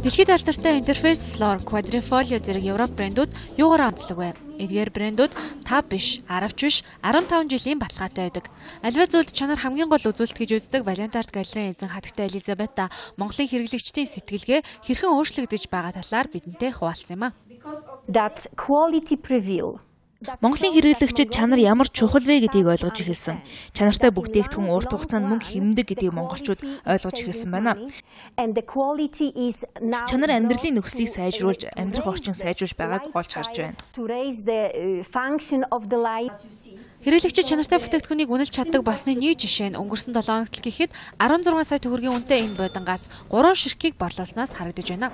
Дэлхийд алдартай Interface Floor, Quadrifoglio зэрэг Европ брэндүүд юугаар онцлог вэ? Эдгээр брэндүүд 5 биш, 10 ч биш, 15 жилийн баталгаатай байдаг. Альва зүйлд чанар хамгийн гол үзүүлэлт гэж үздэг Valentart галерейн эзэн хатагтай Элизабета Монголын хэрэглэгчдийн сэтгэлгээ хэрхэн өөрчлөгдөж байгаа талаар бидэнтэй хуваалцсан юм а. That quality prevail Монголын хэрэглэгчид чанар ямар чухал вэ гэдгийг ойлгож эхэлсэн. Чанартай бүтээгдэхүүн урт хугацаанд мөнгө хэмндэг гэдгийг монголчууд ойлгож эхэлсэн байна. Чанар амьдралын нөхцөлийг сайжруулж, амьдрах орчин сайжруулж байгааг олж харж байна. Хэрэглэгчид чанартай бүтээгдэхүүнийг үнэлж чаддаг басны нэг жишээ нь өнгөрсөн 7 хоногт гэхэд 16 сая төгрөгийн үнэтэй энэ будангаас 3 ширхгийг борлуулснаас харагдаж байна.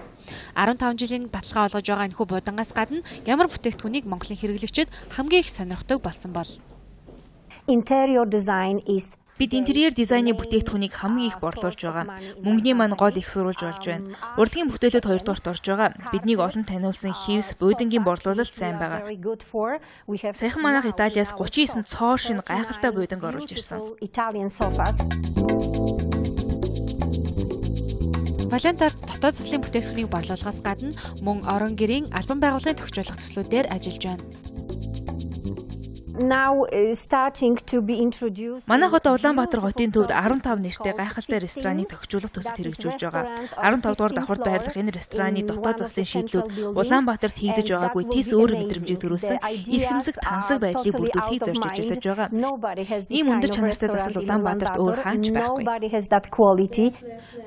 15 жилийн баталгаа олгож байгаа энэхүү будангаас гадна ямар бүтээгдэхүүнийг Монголын хэрэглэгчид хамгийн их сонирхдог болсон бол Interior design is Бид интерьер дизайны бүтээгдэхүүнийг хамгийн их борлуулж байгаа. Мөнгөний маань гол их сурулж болж байна. Урлагийн бүтээлүүд хоёрдугаарт орж байгаа. Биднийг олон таниулсан Хивс буудангийн борлуулалт сайн байгаа. Саяхан манайх Италиас 39 цоо шин гайхалтай бууданг оруулж ирсэн. Валентарт дотоод заслын бүтээгдэхүүнийг борлуулахаас гадна мөн орон гэрийн албан байгууллагын тохижуулах төслүүдээр ажиллаж байна Манайх одоо Улаанбаатар хотын төвд 15 нэртэй гайхалтай рестораныг тохижуулах төсөлд хэрэгжүүлж байгаа. 15 дугаар давхарт байрлах энэ рестораны дотоод заслын шийдлүүд Улаанбаатарт хийгдэж байгаагүй тийс өөр мэдрэмжийг төрүүлсэн эрх хэмсэг тансаг байдлыг бүрдүүлэхийг зорж ажиллаж байгаа. Ийм өндөр чанартай засал Улаанбаатарт өөр хаач байхгүй.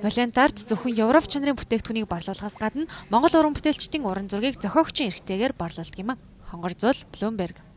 Валентарт зөвхөн Европ чанарын бүтээгдэхүүнийг борлуулахаас гадна Монгол уран бүтээлчдийн уран зургийг зохиогчийн эрхтэйгээр борлуулдаг юм а. Хонгор зул Блумберг